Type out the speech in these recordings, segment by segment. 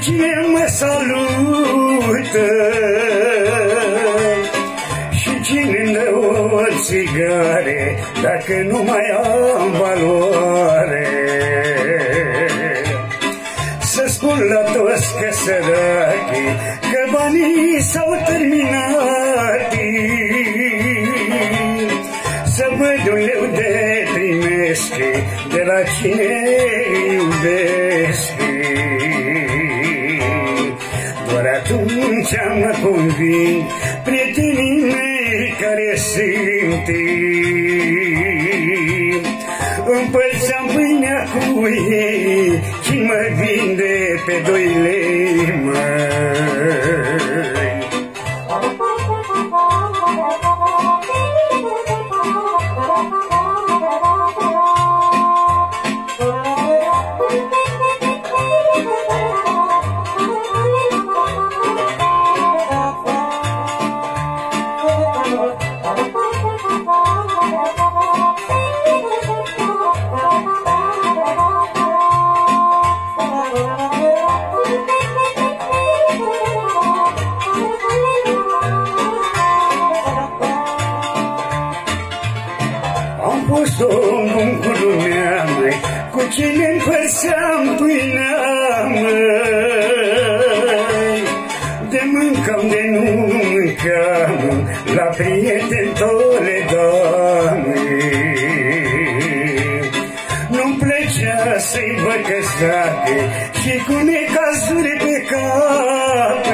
cine mă salută Și cine dă o țigare Dacă nu mai am valoare. Să spun la toți că sărachi Că banii s-au terminat. Să văd un leu de primesc De la cine iubesc atunci mă conving prietenii mei care sunt Împărțeam pâinea cu ei și mă vinde pe doi lei, fost om cu lumea, măi, cu cine împărțeam pâinea, măi. De mâncam, de nu mâncam, la prieten tot le dam, Nu-mi plăcea să-i văd căsate și cu necazuri pe cap.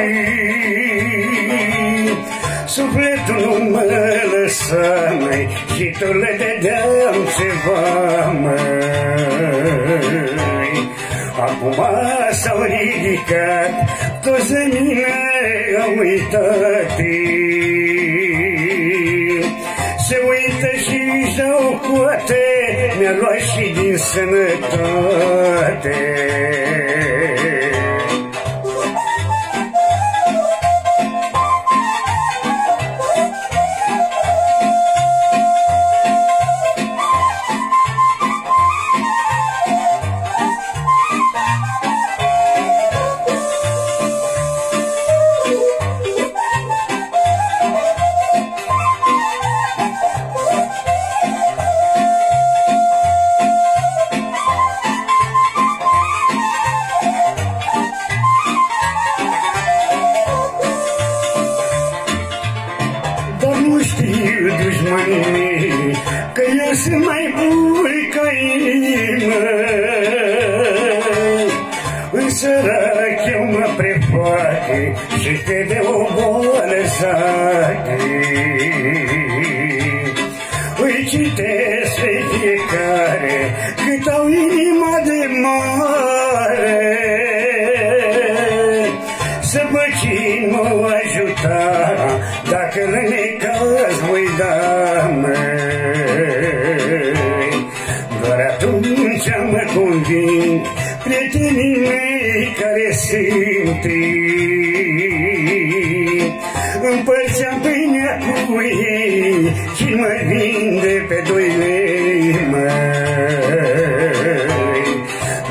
Sufletul nu mă lăsa, măi, și tu le dădeam ceva, măi. Acum s-au ridicat, toți de mine au uitat. Se uită și își dau coate, mi-a luat și din sănătate. Știu dușmanii mei Că eu sunt mai bun ca ei, măi În sărac eu mă prefac Și că de o boală zac Îi citesc pe fiecare Cât au inima de mare să vă atunci mă convin Prietenii mei care sunt Împărțeam pâinea cu ei Și mă vinde pe doi lei măi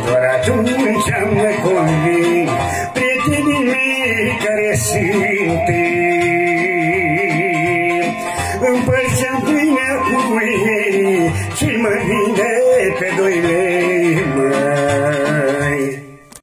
Doar atunci mă convin Prietenii mei care sunt Împărțeam